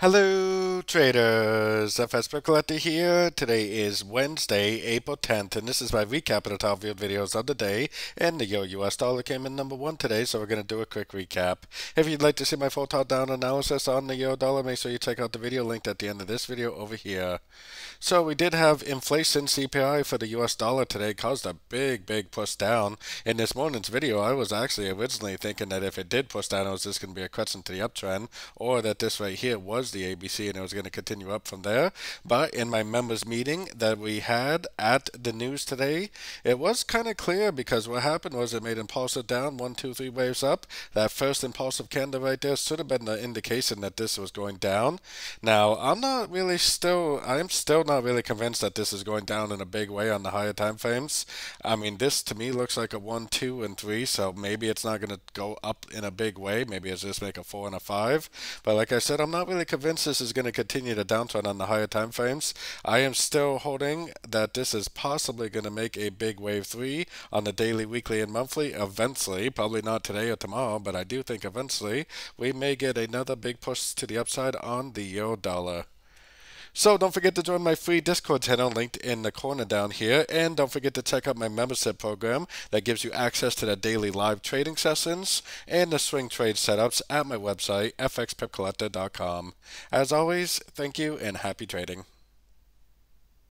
Hello traders, FS Collector here. Today is Wednesday, April 10th, and this is my recap of the top viewed videos of the day. And the Euro US dollar came in number one today, so we're going to do a quick recap. If you'd like to see my full top down analysis on the Euro dollar, make sure you check out the video linked at the end of this video over here. So we did have inflation CPI for the US dollar today caused a big, big push down. In this morning's video, I was actually originally thinking that if it did push down, it was just going to be a crescent to the uptrend, or that this right here was the ABC and it was going to continue up from there. But in my members meeting that we had at the news today, it was kind of clear because what happened was it made impulsive down, one, two, three waves up. That first impulsive candle right there should have been the indication that this was going down. Now, I'm not really still, I'm still not really convinced that this is going down in a big way on the higher time frames. I mean, this to me looks like a one, two, and three, so maybe it's not going to go up in a big way. Maybe it's just make a four and a five. But like I said, I'm not really convinced this is going to continue to downtrend on the higher time frames. I am still holding that this is possibly going to make a big wave 3 on the daily, weekly, and monthly eventually. Probably not today or tomorrow, but I do think eventually we may get another big push to the upside on the euro dollar. So don't forget to join my free Discord channel linked in the corner down here. And don't forget to check out my membership program that gives you access to the daily live trading sessions and the swing trade setups at my website, fxpipcollector.com. As always, thank you and happy trading.